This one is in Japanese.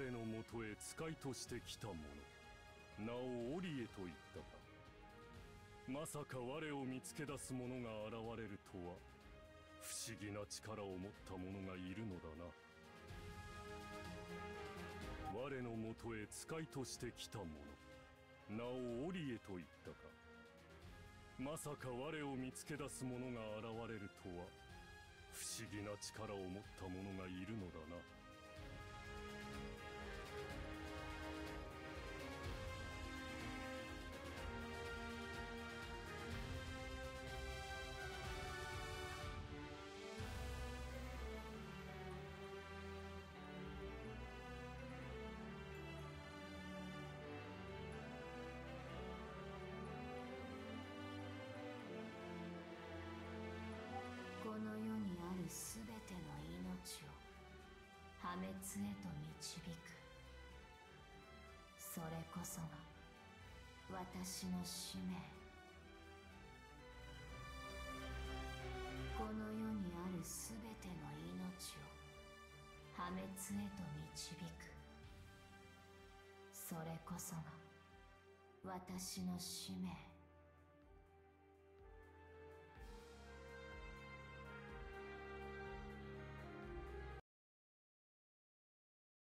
我のもとへ使いとして来た者名をオリエと言ったか。まさか我を見つけ出す者が現れるとは。不思議な力を持った者がいるのだな。我のもとへ使いとして来た者。名をオリエと言ったか。まさか我を見つけ出す者が現れるとは。不思議な力を持った者この世にあるすべての命を破滅へと導くそれこそが私の使命この世にあるすべての命を破滅へと導くそれこそが私の使命。